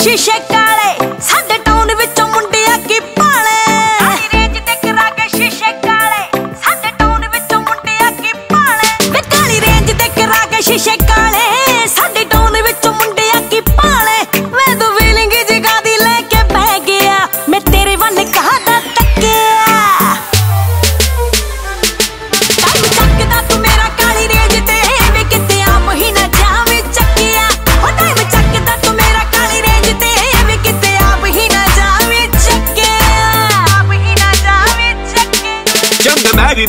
谢谢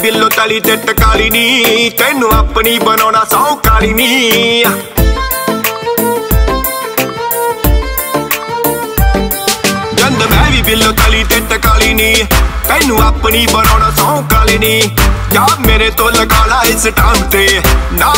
ਜੰਗ ਵੀ ਬਿੱਲੋ ਤਲੀ ਤੇ ਟਕਾਲੀ ਨੀ, ਤੈਨੂੰ ਆਪਣੀ ਬਣਾਉਣਾ ਸੌ ਨੀ। ਜੰਗ ਮੈਂ ਵੀ ਬਿੱਲੋ ਤਲੀ ਤੇ ਟਕਾਲੀ ਨੀ, ਤੈਨੂੰ ਆਪਣੀ ਬਣਾਉਣਾ ਸੌ ਨੀ। ਜਾ ਮੇਰੇ ਤੋਂ ਲਗਾ ਲਾ ਇਸ ਟਾਂਗ ਤੇ, ਨਾ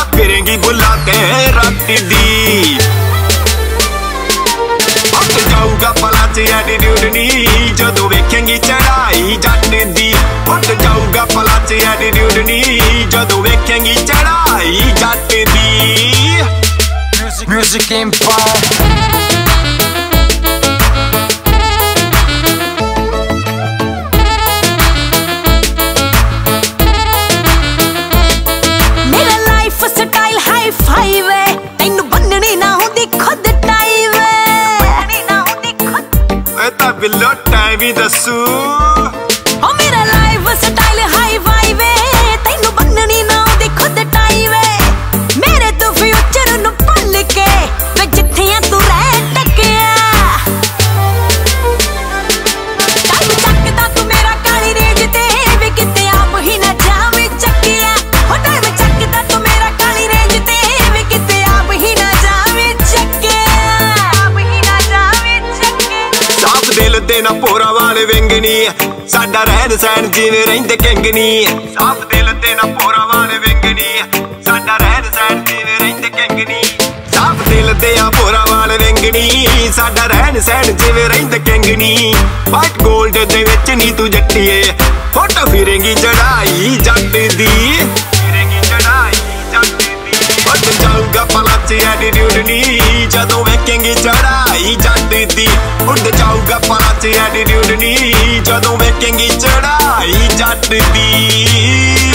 ਵੇ ਬੰਨਣੀ ਨਾ ਹੁੰਦੀ ਖੁਦ ਇਹ ਤਾਂ ਬਿੱਲੋ ਟਾਈਮ ਵੀ ਦੱਸੂ ਓ ਮੇਰਾ ਲਾਈਫ ਸਟਾਈਲ ਸਾਡਾ ਰਹਿਣ ਸਹਿਣ ਜਿਵੇਂ ਰਹਿੰਦੇ ਕਿੰਗਨੀ ਸਾਫ਼ ਦਿਲ ਤੇ ਨਾ ਪੋਰਾ ਵਾਲੇ ਵਿੰਗਣੀ ਸਾਡਾ ਰਹਿਣ ਸਹਿਣ ਜਿਵੇਂ ਰਹਿੰਦੇ ਕਿੰਗਨੀ ਸਾਫ਼ ਦਿਲ ਤੇ ਆ ਪੋਰਾ ਵਾਲੇ ਵਿੰਗਣੀ ਸਾਡਾ ਰਹਿਣ ਸਹਿਣ ਜਿਵੇਂ ਰਹਿੰਦੇ ਕਿੰਗਨੀ ਵਾਈਟ 골ਡ ਦੇ ਵਿੱਚ ਨਹੀਂ ਤੂੰ ਜੱਟੀਏ। ਫੋਟੋ ਫਿਰੇਗੀ ਚੜਾਈ ਜੱਟ ਦੀ। ਫਿਰੇਂਗੀ ਚੜਾਈ ਜੱਟ ਦੀ। ਉੱਡ ਜਾਊਗਾ ਪਲਾ ਐਟੀਟਿਊਡ ਨਹੀਂ ਜਦੋਂ ਵੇਖੇਂਗੀ ਚੜਾਈ ਜੱਟ ਦੀ ਉੱਡ ਜਾਊਗਾ ਪਲਾ ਚ ਐਟੀਟਿਊਡ ਨਹੀਂ ਜਦੋਂ ਵੇਖੇਂਗੀ ਚੜਾਈ ਜੱਟ ਦੀ।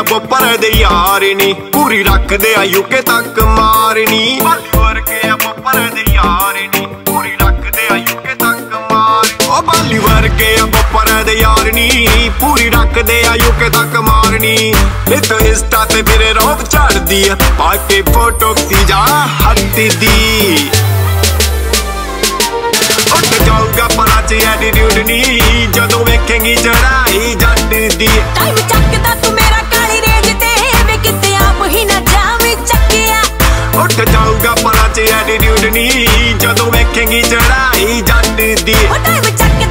ਆ ਬੱਪਰ ਦੇ ਯਾਰ ਨੀ। ਪੂਰੀ ਰੱਖਦੇ ਆ ਯੂਕੇ ਤੱਕ ਮਾਰਨੀ ਬਾਲੂ ਵਰਗੇ ਆ ਬੱਪਰ ਦੇ ਯਾਰ ਨੀ। ਪੂਰੀ ਰੱਖਦੇ ਆ ਯੂਕੇ ਤੱਕ ਮਾਰ। ਉਹ ਬਾਲੂ ਵਰਗੇ ਆ ਬੱਪਰ ਦੇ ਯਾਰ ਨੀ। ਪੂਰੀ ਰੱਖਦੇ ਆ ਯੂਕੇ ਤੱਕ ਮਾਰਨੀ ਇਹ ਇੰਸਟਾ ਤੇ ਫਿਰ ਰੋਬ ਚੜਦੀ ਆ। ਪਾ ਕੇ ਫੋਟੋ ਖੀ ਜਾ ਹੱਥ ਦੀ। ਉੱਡ ਜਾਊਗਾ ਪਲਾ ਚ ਐਟੀਟਿਊਡ ਨਹੀਂ ਜਦੋਂ ਵੇਖੇਂਗੀ ਚੜਾਈ ਜੱਟ ਦੀ। ਟਾਈਮ ਚੱਕਦਾ ਤੇ ਜਾਊਗਾ ਪਰਾਂ ਚ ਐਟੀਟਿਊਡ ਨਹੀਂ ਜਦੋਂ ਵੇਖੇਗੀ ਚੜਾਈ ਜੱਟ ਦੀ। ਉਹ ਟਾਈਮ ਚੱਕ